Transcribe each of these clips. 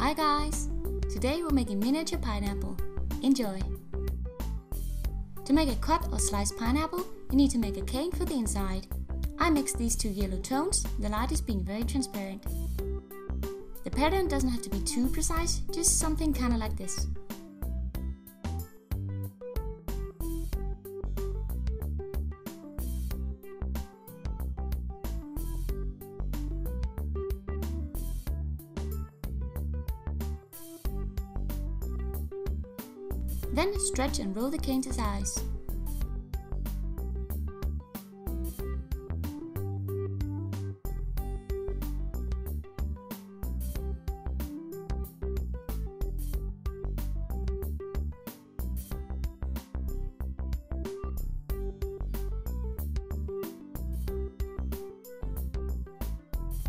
Hi guys! Today we're making miniature pineapple. Enjoy! To make a cut or sliced pineapple, you need to make a cane for the inside. I mix these two yellow tones, the light is being very transparent. The pattern doesn't have to be too precise, just something kinda like this. Then stretch and roll the cane to size.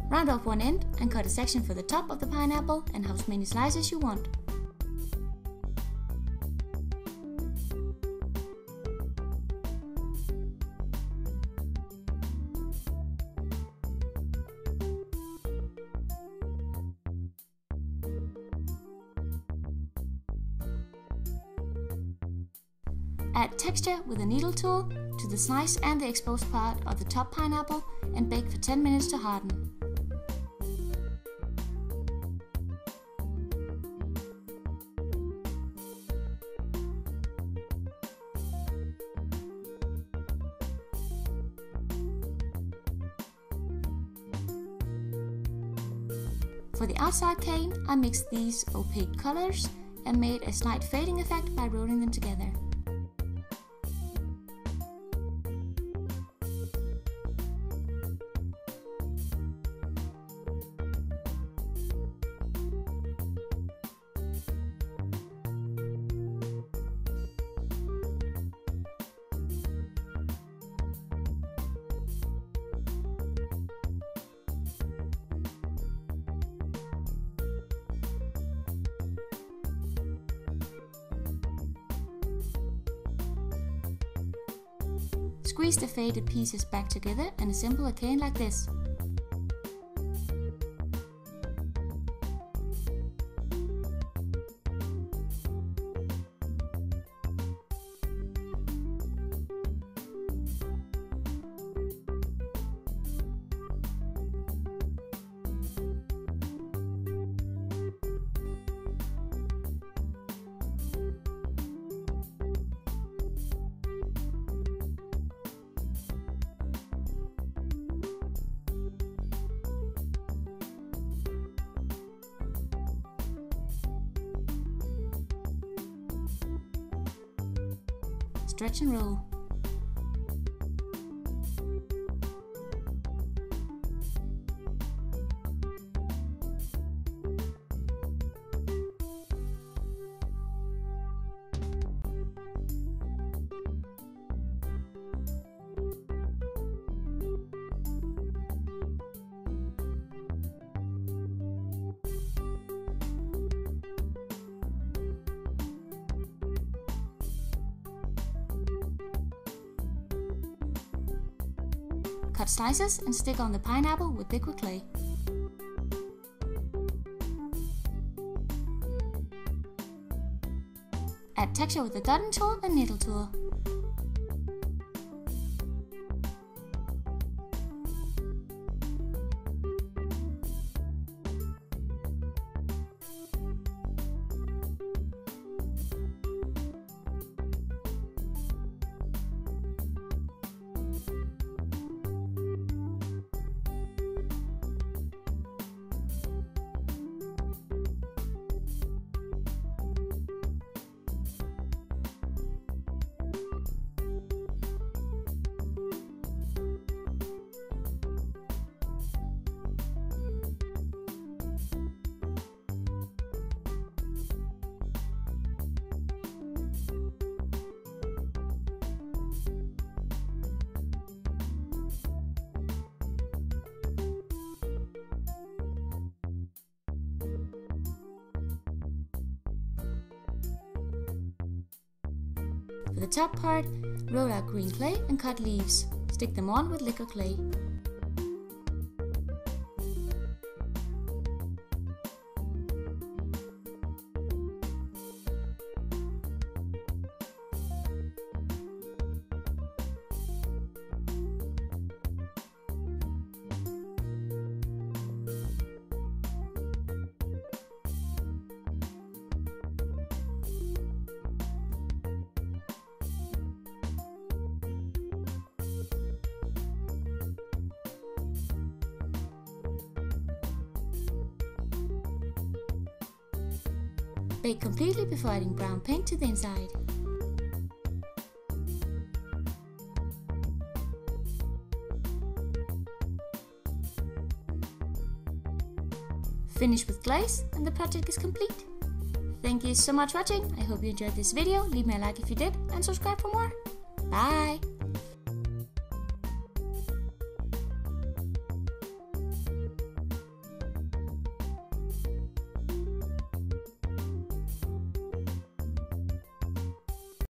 Round off one end and cut a section for the top of the pineapple and how many slices you want. Add texture with a needle tool to the slice and the exposed part of the top pineapple and bake for 10 minutes to harden. For the outside cane, I mixed these opaque colors and made a slight fading effect by rolling them together. Squeeze the faded pieces back together and assemble a cane like this. Stretch and roll. Cut slices and stick on the pineapple with liquid clay. Add texture with the dotting tool and needle tool. For the top part, roll out green clay and cut leaves. Stick them on with liquid clay. Bake completely before adding brown paint to the inside. Finish with glaze and the project is complete. Thank you so much for watching. I hope you enjoyed this video. Leave me a like if you did and subscribe for more. Bye!